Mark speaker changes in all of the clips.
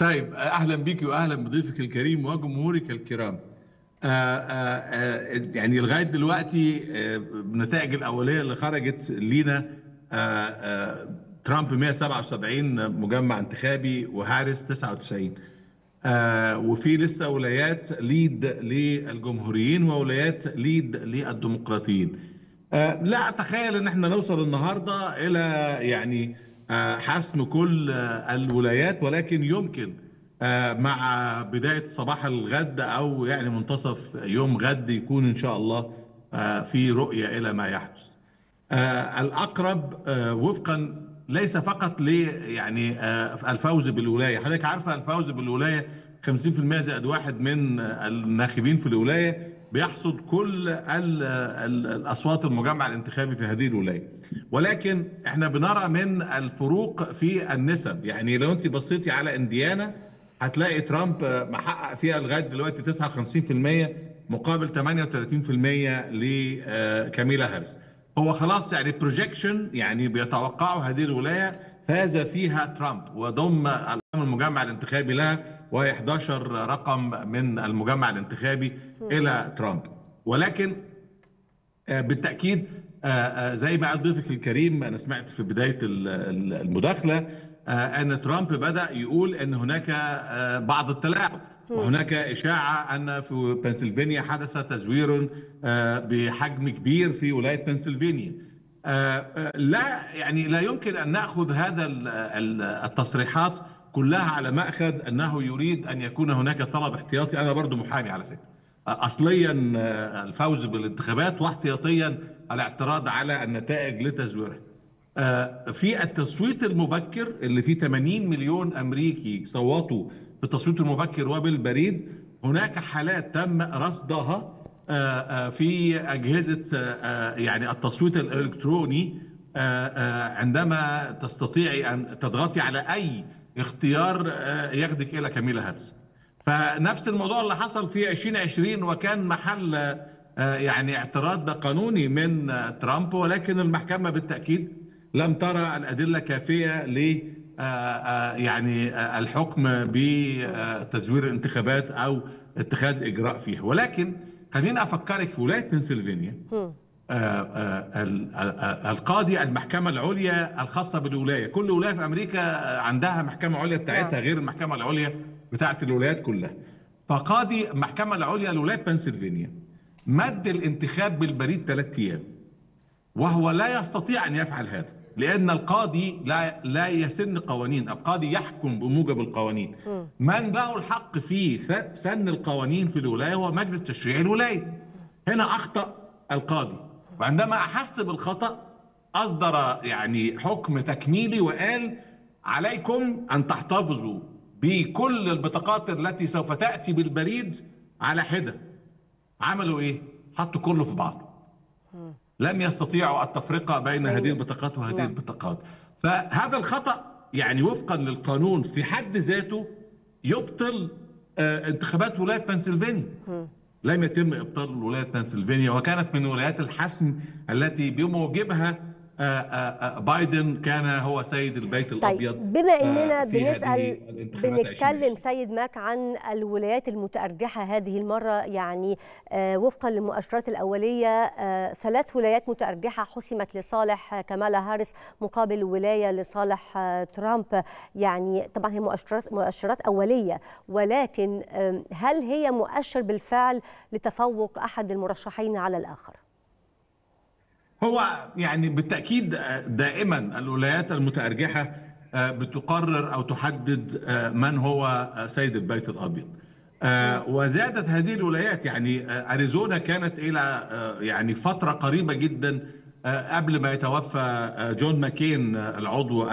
Speaker 1: طيب أهلا بك واهلا بضيفك الكريم وجمهورك الكرام. آآ آآ يعني لغاية دلوقتي النتائج الأولية اللي خرجت لينا آآ ترامب 177 مجمع انتخابي وهاريس 99 وفي لسه ولايات ليد للجمهوريين وولايات ليد للديمقراطيين لا أتخيل إن إحنا نوصل النهارده إلى يعني حسم كل الولايات ولكن يمكن مع بداية صباح الغد أو يعني منتصف يوم غد يكون إن شاء الله في رؤية إلى ما يحدث. الأقرب وفقا ليس فقط ل يعني الفوز بالولاية. حضرتك عارفة الفوز بالولاية 50% زائد واحد من الناخبين في الولاية. بيحصد كل الأصوات المجمع الانتخابي في هذه الولاية. ولكن إحنا بنرى من الفروق في النسب. يعني لو أنت بصيتي على إنديانا هتلاقي ترامب محقق فيها لغاية دلوقتي 59% مقابل 38% لكاميلا هاريس. هو خلاص يعني projection يعني بيتوقعوا هذه الولاية فاز فيها ترامب وضم المجمع الانتخابي لها وهي 11 رقم من المجمع الانتخابي إلى ترامب. ولكن بالتأكيد زي ما قال ضيفك الكريم أنا سمعت في بداية المداخلة أن ترامب بدأ يقول أن هناك بعض التلاعب وهناك إشاعة أن في بنسلفانيا حدث تزوير بحجم كبير في ولاية بنسلفانيا. لا يعني لا يمكن أن نأخذ هذا التصريحات كلها على مأخذ أنه يريد أن يكون هناك طلب احتياطي. أنا برضو محامي على فكرة. اصليا الفوز بالانتخابات واحتياطيا الاعتراض على النتائج لتزويرها. في التصويت المبكر اللي فيه 80 مليون أمريكي صوتوا بالتصويت المبكر وبالبريد هناك حالات تم رصدها في أجهزة يعني التصويت الإلكتروني عندما تستطيعي أن تضغطي على أي اختيار ياخدك إلى كاميلا هاريس فنفس الموضوع اللي حصل في 2020 وكان محل يعني اعتراض قانوني من ترامب ولكن المحكمة بالتأكيد لم ترى الأدلة كافية ل يعني الحكم بتزوير الانتخابات أو اتخاذ إجراء فيها. ولكن خليني أفكرك في ولاية بنسلفانيا. القاضي المحكمة العليا الخاصة بالولاية. كل ولاية في أمريكا عندها محكمة عليا بتاعتها غير المحكمة العليا بتاعت الولايات كلها. فقاضي المحكمة العليا لولاية بنسلفانيا مد الانتخاب بالبريد ثلاثة أيام وهو لا يستطيع أن يفعل هذا. لأن القاضي لا لا يسن قوانين القاضي يحكم بموجب القوانين. من له الحق في سن القوانين في الولاية هو مجلس تشريع الولاية. هنا أخطأ القاضي. وعندما أحس بالخطأ أصدر يعني حكم تكميلي وقال عليكم أن تحتفظوا بكل البطاقات التي سوف تأتي بالبريد على حدة. عملوا إيه؟ حطوا كله في بعض. لم يستطيعوا التفرقة بين هذه البطاقات وهذه البطاقات. فهذا الخطأ يعني وفقا للقانون في حد ذاته يبطل انتخابات ولاية بنسلفانيا. لم يتم إبطال ولاية بنسلفانيا وكانت من ولايات الحسم التي بموجبها بايدن كان هو سيد البيت الأبيض
Speaker 2: طيب بما إننا بنسال بنتكلم سيد ماك عن الولايات المتأرجحة هذه المرة يعني وفقا للمؤشرات الأولية ثلاث ولايات متأرجحة حسمت لصالح كمالا هاريس مقابل ولاية لصالح ترامب يعني طبعا هي مؤشرات مؤشرات أولية ولكن هل هي مؤشر بالفعل لتفوق أحد المرشحين على الآخر؟
Speaker 1: هو يعني بالتأكيد دائما الولايات المتأرجحة بتقرر أو تحدد من هو سيد البيت الأبيض. وزادت هذه الولايات يعني أريزونا كانت إلى يعني فترة قريبة جدا قبل ما يتوفى جون ماكين العضو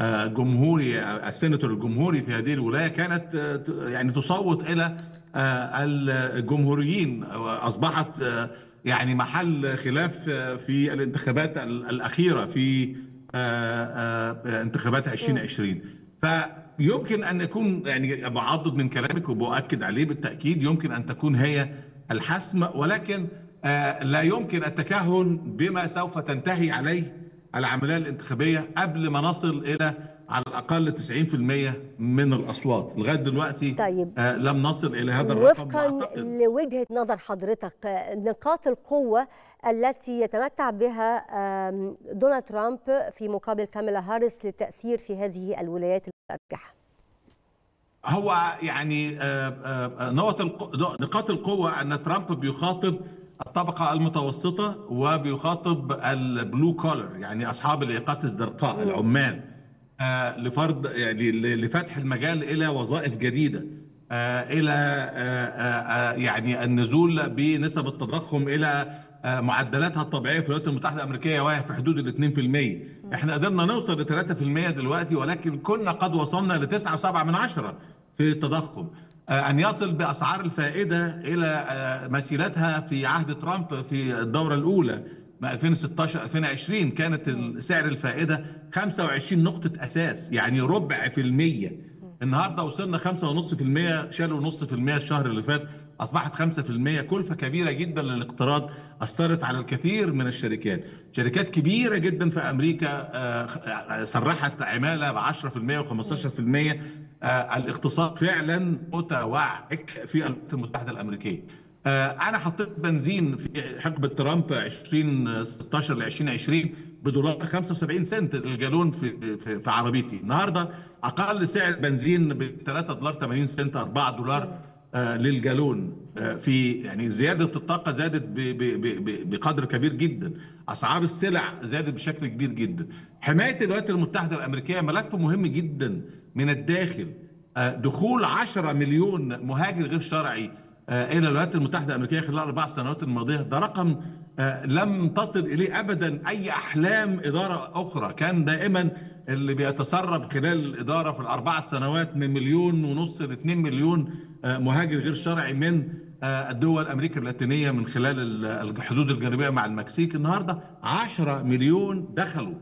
Speaker 1: الجمهوري السيناتور الجمهوري في هذه الولاية كانت يعني تصوت إلى الجمهوريين اصبحت يعني محل خلاف في الانتخابات الأخيرة في انتخابات 2020 فيمكن أن يكون يعني بعضد من كلامك وبؤكد عليه بالتأكيد يمكن أن تكون هي الحسم ولكن لا يمكن التكهن بما سوف تنتهي عليه العملية الانتخابية قبل ما نصل إلى على الأقل 90% من الأصوات. لغاية دلوقتي
Speaker 2: طيب.
Speaker 1: آه لم نصل إلى هذا الرقم
Speaker 2: وفقا لوجهة نظر حضرتك نقاط القوة التي يتمتع بها دونالد ترامب في مقابل كاميلا هاريس للتاثير في هذه الولايات المترجحه
Speaker 1: هو يعني نقط نقاط القوة أن ترامب بيخاطب الطبقة المتوسطة وبيخاطب البلو كولر يعني أصحاب الإيقات الزرقاء العمال. آه لفرض يعني لفتح المجال إلى وظائف جديدة آه إلى آه يعني النزول بنسب التضخم إلى معدلاتها الطبيعية في الولايات المتحدة الأمريكية وهي في حدود ال 2% إحنا قدرنا نوصل ل 3% دلوقتي ولكن كنا قد وصلنا ل 9.7 من عشرة في التضخم. أن يصل بأسعار الفائدة إلى مثيلتها في عهد ترامب في الدورة الأولى 2016 2020 كانت سعر الفائدة 25 نقطة أساس يعني ربع في المية. النهاردة وصلنا 5.5% شالوا نص في المية الشهر اللي فات أصبحت 5% كلفة كبيرة جدا للاقتراض أثرت على الكثير من الشركات. شركات كبيرة جدا في أمريكا سرحت عمالة ب 10% و15% آه الاقتصاد فعلا متوعك في الولايات المتحدة الأمريكية. آه أنا حطيت بنزين في حقبه ترامب 2016 ل 2020 بدولار 75 سنت الجالون في في, في عربيتي، النهارده أقل سعر بنزين ب 3 دولار 80 سنت 4 دولار آه للجالون. في يعني زيادة الطاقة زادت بقدر كبير جدا، أسعار السلع زادت بشكل كبير جدا. حماية الولايات المتحدة الأمريكية ملف مهم جدا من الداخل. دخول 10 مليون مهاجر غير شرعي إلى الولايات المتحدة الأمريكية خلال الاربع سنوات الماضية. ده رقم لم تصل إليه ابدا أي أحلام إدارة أخرى. كان دائما اللي بيتسرب خلال الإدارة في الأربع سنوات من مليون ونص ل 2 مليون مهاجر غير شرعي من الدول أمريكا اللاتينية من خلال الحدود الجانبية مع المكسيك. النهارده 10 مليون دخلوا.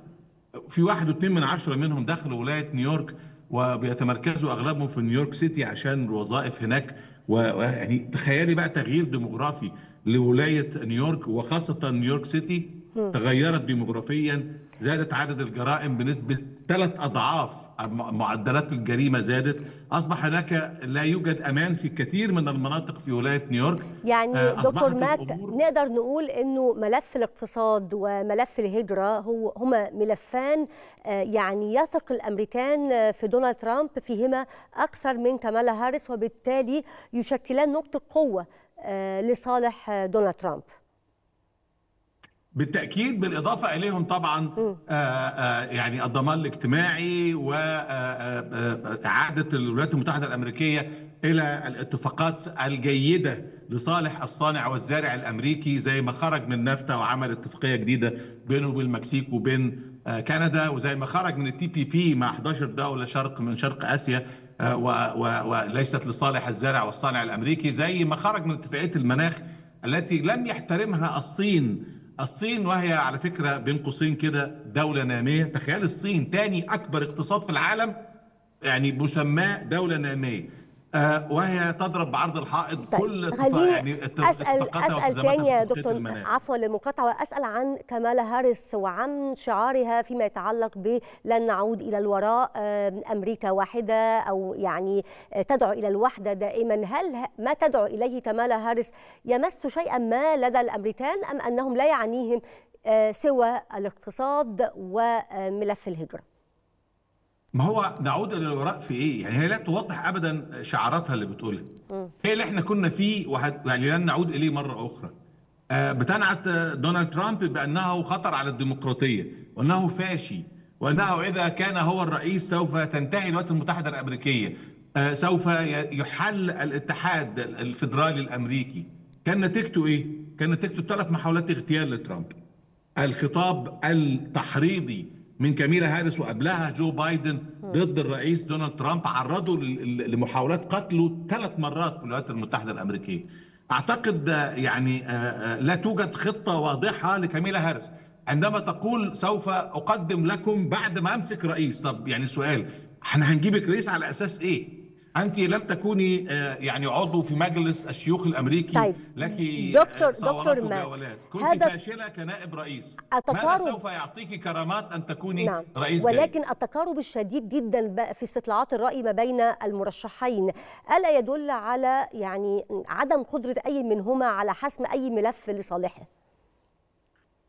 Speaker 1: في واحد واثنين من عشرة منهم دخلوا ولاية نيويورك وبيتمركزوا أغلبهم في نيويورك سيتي عشان الوظائف هناك. ويعني تخيلي بقى تغيير ديموغرافي لولاية نيويورك وخاصة نيويورك سيتي تغيرت ديموغرافيا زادت عدد الجرائم بنسبة ثلاث أضعاف معدلات الجريمة زادت. أصبح هناك لا يوجد أمان في كثير من المناطق في ولاية نيويورك.
Speaker 2: يعني دكتور ماك نقدر نقول إنه ملف الاقتصاد وملف الهجرة هو هما ملفان يعني يثق الأمريكان في دونالد ترامب فيهما أكثر من كمالا هاريس وبالتالي يشكلان نقطة قوة لصالح دونالد ترامب.
Speaker 1: بالتأكيد بالإضافة إليهم طبعا آآ آآ يعني الضمان الاجتماعي واعاده الولايات المتحدة الأمريكية إلى الاتفاقات الجيدة لصالح الصانع والزارع الأمريكي زي ما خرج من نافتا وعمل اتفاقية جديدة بينه وبين المكسيك وبين كندا وزي ما خرج من التي بي بي مع 11 دولة شرق من شرق آسيا وليست لصالح الزارع والصانع الأمريكي زي ما خرج من اتفاقية المناخ التي لم يحترمها الصين الصين وهي على فكرة بين قوسين كده دولة نامية. تخيل الصين تاني أكبر اقتصاد في العالم يعني مسماة دولة نامية. وهي تضرب بعرض الحائط
Speaker 2: طيب
Speaker 1: كل
Speaker 2: يعني اسال أسأل تاني يا دكتور. عفوا للمقاطعة اسال عن كمالا هاريس وعن شعارها فيما يتعلق بلن نعود إلى الوراء أمريكا واحدة أو يعني تدعو إلى الوحدة دائما. هل ما تدعو إليه كمالا هاريس يمس شيئا ما لدى الأمريكان أم أنهم لا يعنيهم سوى الاقتصاد وملف الهجرة؟
Speaker 1: ما هو نعود إلى الوراء في إيه؟ يعني هي لا توضح ابدا شعاراتها اللي بتقولها. هي اللي إحنا كنا فيه وهت... يعني لن نعود إليه مرة أخرى. آه بتنعت دونالد ترامب بأنه خطر على الديمقراطية وأنه فاشي وأنه إذا كان هو الرئيس سوف تنتهي الولايات المتحدة الأمريكية آه سوف يحل الاتحاد الفيدرالي الأمريكي. كان نتيجته إيه؟ كان نتيجته ثلاث محاولات اغتيال لترامب. الخطاب التحريضي من كاميلا هاريس وقبلها جو بايدن ضد الرئيس دونالد ترامب عرضوا لمحاولات قتله ثلاث مرات في الولايات المتحدة الأمريكية. أعتقد يعني لا توجد خطة واضحة لكاميلا هاريس عندما تقول سوف أقدم لكم بعد ما أمسك رئيس، طب يعني سؤال إحنا هنجيبك رئيس على أساس إيه؟ انت لم تكوني يعني عضو في مجلس الشيوخ الامريكي
Speaker 2: طيب.
Speaker 1: لك
Speaker 2: دكتور دكتور
Speaker 1: وجولات كنت هذا فاشلة كنائب رئيس ماذا سوف يعطيك كرامات أن تكوني
Speaker 2: نعم.
Speaker 1: رئيس
Speaker 2: ولكن
Speaker 1: جيد.
Speaker 2: التقارب الشديد جدا في استطلاعات الرأي ما بين المرشحين ألا يدل على يعني عدم قدرة أي منهما على حسم أي ملف لصالحه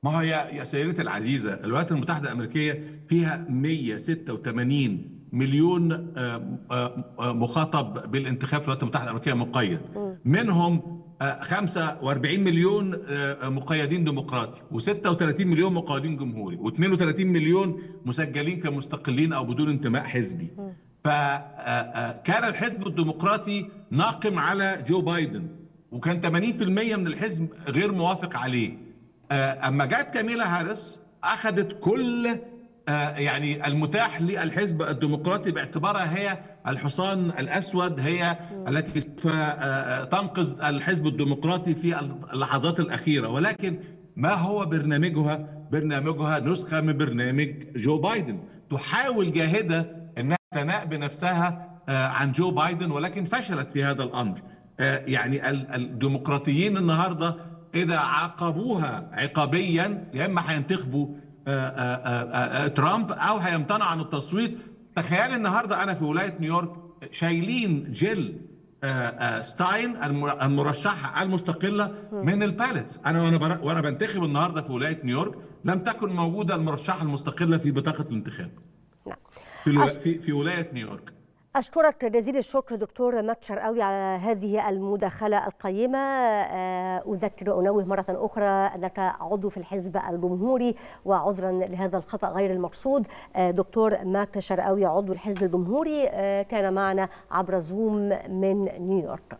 Speaker 1: ما هي يا سيدتي العزيزة الولايات المتحدة الأمريكية فيها 186 مليون مخاطب بالانتخاب في الولايات المتحدة الأمريكية مقيد. منهم 45 مليون مقيدين ديمقراطي و36 مليون مقيدين جمهوري و32 مليون مسجلين كمستقلين أو بدون انتماء حزبي. فكان الحزب الديمقراطي ناقم على جو بايدن وكان 80% من الحزب غير موافق عليه. أما جت كاميلا هاريس أخذت كل يعني المتاح للحزب الديمقراطي باعتبارها هي الحصان الأسود هي التي سوف تنقذ الحزب الديمقراطي في اللحظات الأخيرة. ولكن ما هو برنامجها؟ برنامجها نسخة من برنامج جو بايدن. تحاول جاهدة إنها تناء بنفسها عن جو بايدن ولكن فشلت في هذا الأمر. يعني الديمقراطيين النهارده إذا عاقبوها عقابيا يا إما هينتخبوا ترامب أو هيمتنعوا عن التصويت. تخيل النهارده أنا في ولاية نيويورك شايلين جيل ستاين المرشحه المستقلة من ال ballots أنا وأنا وأنا بنتخب النهارده في ولاية نيويورك لم تكن موجودة المرشحه المستقلة في بطاقة الانتخاب.
Speaker 2: نعم.
Speaker 1: في في, في ولاية نيويورك.
Speaker 2: أشكرك جزيل الشكر دكتور ماك شرقاوي على هذه المداخلة القيمة. أذكر أنوه مرة أخرى أنك عضو في الحزب الجمهوري وعذرا لهذا الخطأ غير المقصود. دكتور مات شرقاوي عضو الحزب الجمهوري كان معنا عبر زوم من نيويورك.